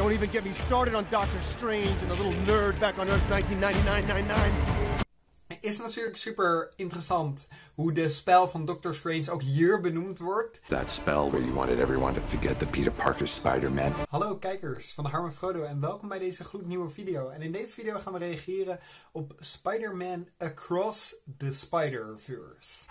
Don't even get me started on Doctor Strange and the little nerd back on Earth 1999 is natuurlijk super interessant hoe de spel van Doctor Strange ook hier benoemd wordt. That spell where you wanted everyone to forget the Peter Parker Spider-Man. Hallo kijkers van Harm Frodo en welkom bij deze gloednieuwe video. En in deze video gaan we reageren op Spider-Man Across the Spider-Verse.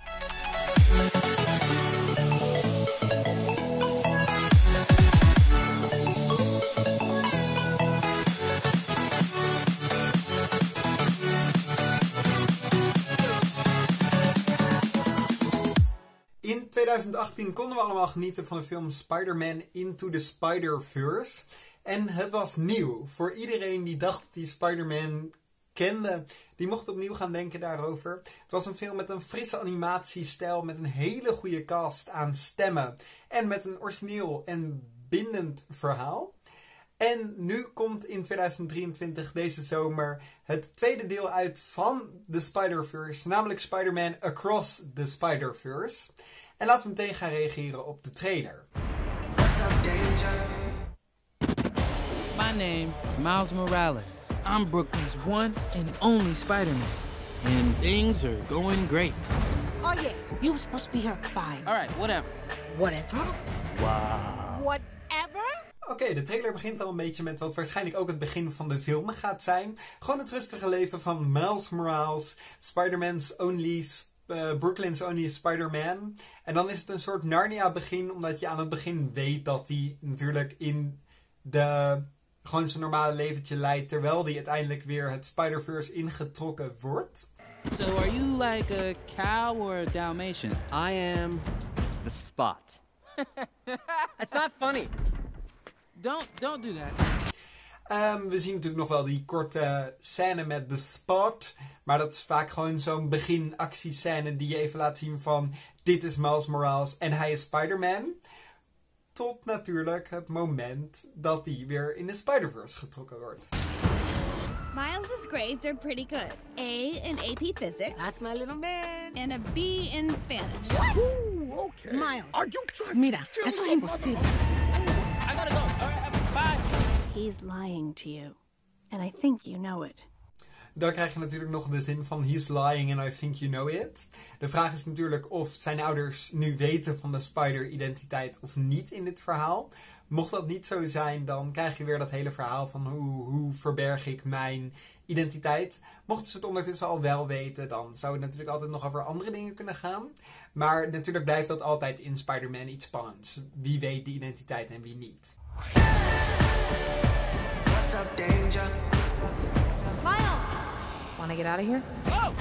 2018 konden we allemaal genieten van de film Spider-Man Into the Spider-Verse. En het was nieuw. Voor iedereen die dacht dat die Spider-Man kende, die mocht opnieuw gaan denken daarover. Het was een film met een frisse animatiestijl, met een hele goede cast aan stemmen. En met een origineel en bindend verhaal. En nu komt in 2023, deze zomer, het tweede deel uit van The Spider-Verse, namelijk Spider-Man Across the Spider-Verse. En laten we meteen gaan reageren op de trailer. My name is Miles Morales. I'm Brooklyn's one and only Spider-Man. And things are going great. Oh yeah, you were supposed to be here at five. All right, whatever. Whatever. Wow. Whatever? Oké, de trailer begint al een beetje met wat waarschijnlijk ook het begin van de film gaat zijn. Gewoon het rustige leven van Miles Morales, Spider-Man's only uh, Brooklyn's Only Spider-Man. En dan is het een soort Narnia-begin, omdat je aan het begin weet dat hij natuurlijk in de gewoon zijn normale leventje leidt, terwijl hij uiteindelijk weer het Spider-Verse ingetrokken wordt. So are you like a cow or a Dalmatian? I am the spot. It's not funny. Don't don't do that. Um, we zien natuurlijk nog wel die korte scène met de spot. Maar dat is vaak gewoon zo'n begin actiescène die je even laat zien van... Dit is Miles Morales en hij is Spider-Man. Tot natuurlijk het moment dat hij weer in de Spider-Verse getrokken wordt. Miles' grades are pretty good. A in AP Physics. That's my little man. And a B in Spanish. Ooh, okay. Miles. Are you trying Mira, eso es imposible. I gotta go. He's lying to you. And I think you know it. Dan krijg je natuurlijk nog de zin van he's lying and I think you know it. De vraag is natuurlijk of zijn ouders nu weten van de spider-identiteit of niet in dit verhaal. Mocht dat niet zo zijn, dan krijg je weer dat hele verhaal van hoe, hoe verberg ik mijn identiteit. Mochten ze het ondertussen al wel weten, dan zou het natuurlijk altijd nog over andere dingen kunnen gaan. Maar natuurlijk blijft dat altijd in Spider-Man iets spannends. Wie weet die identiteit en wie niet. What's up, danger? Miles! Want to get out of here? Oh?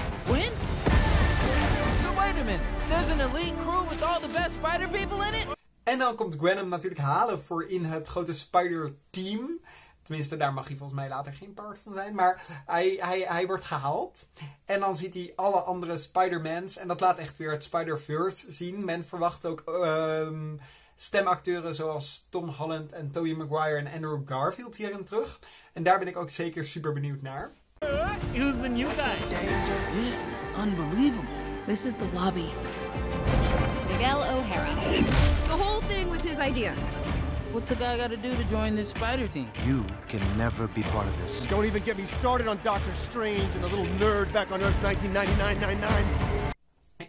So wait a minute. There's an elite crew with all the best spider people in it? En dan komt Gwen hem natuurlijk halen voor in het grote Spider-team. Tenminste, daar mag hij volgens mij later geen part van zijn. Maar hij, hij, hij wordt gehaald. En dan ziet hij alle andere Spider-Mans. En dat laat echt weer het Spider-Verse zien. Men verwacht ook ehm, stemacteuren zoals Tom Holland en Tobey Maguire en Andrew Garfield hierin terug. En daar ben ik ook zeker super benieuwd naar. Who's the new guy? This is unbelievable. This is the lobby. Miguel O'Hara. The whole thing was his idea. What's a guy gotta do to join this spider team? You can never be part of this. Don't even get me started on Doctor Strange and the little nerd back on Earth 1999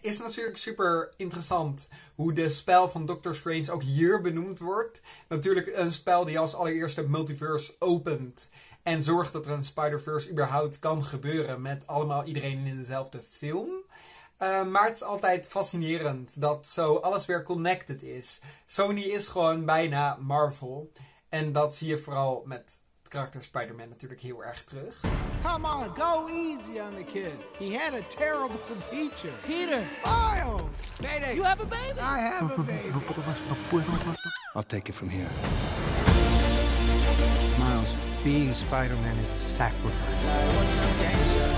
is natuurlijk super interessant hoe de spel van Doctor Strange ook hier benoemd wordt. Natuurlijk een spel die als allereerste multiverse opent. En zorgt dat er een Spider-Verse überhaupt kan gebeuren met allemaal iedereen in dezelfde film. Uh, maar het is altijd fascinerend dat zo alles weer connected is. Sony is gewoon bijna Marvel. En dat zie je vooral met het karakter Spider-Man natuurlijk heel erg terug. Come on, go easy on the kid. He had a terrible teacher. Peter, Miles! Mayday. you have a baby? I have a baby. I'll take it from here. Miles, being Spider-Man is a sacrifice. What's up, danger?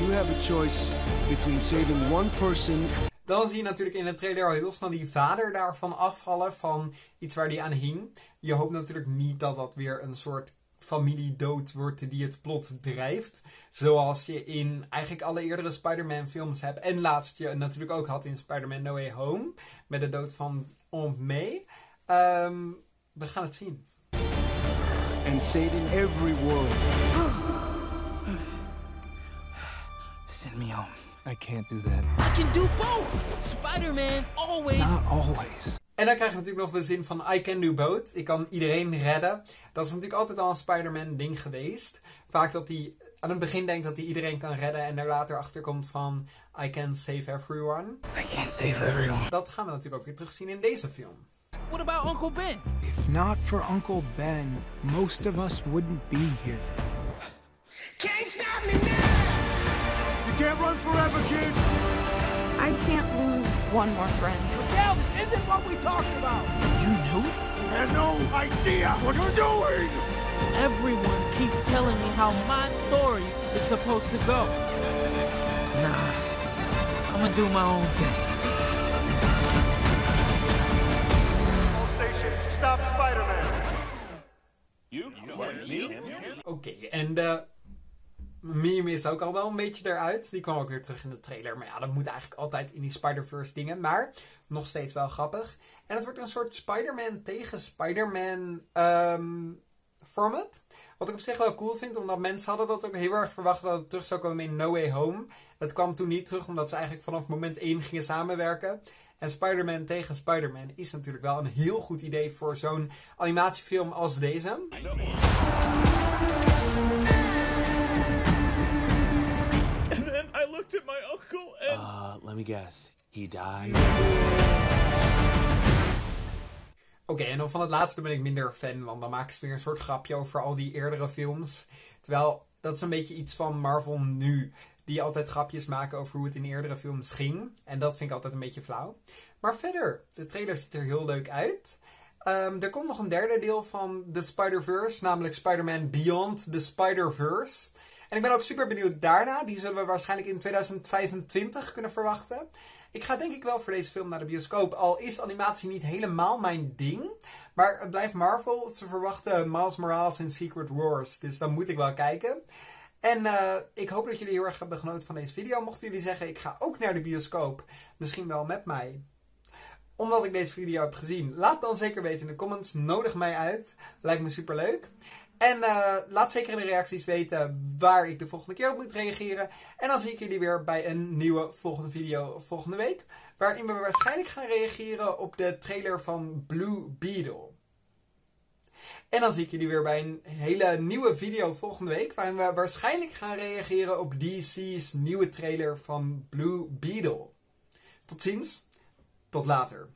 You have a choice between saving one person Dan zie je natuurlijk in de trailer al heel snel die vader daarvan afvallen. Van iets waar die aan hing. Je hoopt natuurlijk niet dat dat weer een soort familiedood wordt die het plot drijft. Zoals je in eigenlijk alle eerdere Spider-Man films hebt. En laatst je natuurlijk ook had in Spider-Man No Way Home. Met de dood van Aunt May. Um, we gaan het zien. and saving every world. Send me home. I can't do that. I can do both! Spider Man always. Not always. En dan krijg je natuurlijk nog de zin van I can do both. Ik kan iedereen redden. Dat is natuurlijk altijd al een Spider-Man ding geweest. Vaak dat hij aan het begin denkt dat hij iedereen kan redden. En er later achter komt van I can save everyone. I can't save everyone. Dat gaan we natuurlijk ook weer terugzien in deze film. What about Uncle Ben? If not for Uncle Ben, most of us wouldn't be here. Can't run forever, kid. I can't lose one more friend. Miguel, this isn't what we talked about. You knew? have no idea what you're doing. Everyone keeps telling me how my story is supposed to go. Nah, I'm gonna do my own thing. All stations, stop Spider-Man. Oké, en de meme is ook al wel een beetje eruit. Die kwam ook weer terug in de trailer. Maar ja, dat moet eigenlijk altijd in die Spider-Verse dingen. Maar nog steeds wel grappig. En het wordt een soort Spider-Man tegen Spider-Man ehm, format. Wat ik op zich wel cool vind, omdat mensen hadden dat ook heel erg verwacht dat het terug zou komen in No Way Home. Het kwam toen niet terug, omdat ze eigenlijk vanaf moment 1 gingen samenwerken. En Spider-Man tegen Spider-Man is natuurlijk wel een heel goed idee voor zo'n animatiefilm als deze. Looked at my uncle and. Uh, let me guess. He died. Oké, en dan van het laatste ben ik minder fan, want dan maken ze weer een soort grapje over al die eerdere films. Terwijl dat is een beetje iets van Marvel nu, die altijd grapjes maken over hoe het in eerdere films ging. En dat vind ik altijd een beetje flauw. Maar verder, de trailer ziet er heel leuk uit. Ehm, er komt nog een derde deel van de Spider-Verse, namelijk Spider-Man Beyond the Spider-Verse. En ik ben ook super benieuwd daarna. Die zullen we waarschijnlijk in 2025 kunnen verwachten. Ik ga denk ik wel voor deze film naar de bioscoop. Al is animatie niet helemaal mijn ding. Maar het blijft Marvel. Ze verwachten Miles Morales in Secret Wars. Dus dan moet ik wel kijken. En eh, ik hoop dat jullie heel erg hebben genoten van deze video. Mochten jullie zeggen, ik ga ook naar de bioscoop. Misschien wel met mij. Omdat ik deze video heb gezien. Laat dan zeker weten in de comments. Nodig mij uit. Lijkt me super leuk. En eh, laat zeker in de reacties weten waar ik de volgende keer op moet reageren. En dan zie ik jullie weer bij een nieuwe volgende video volgende week. Waarin we waarschijnlijk gaan reageren op de trailer van Blue Beetle. En dan zie ik jullie weer bij een hele nieuwe video volgende week. Waarin we waarschijnlijk gaan reageren op DC's nieuwe trailer van Blue Beetle. Tot ziens. Tot later.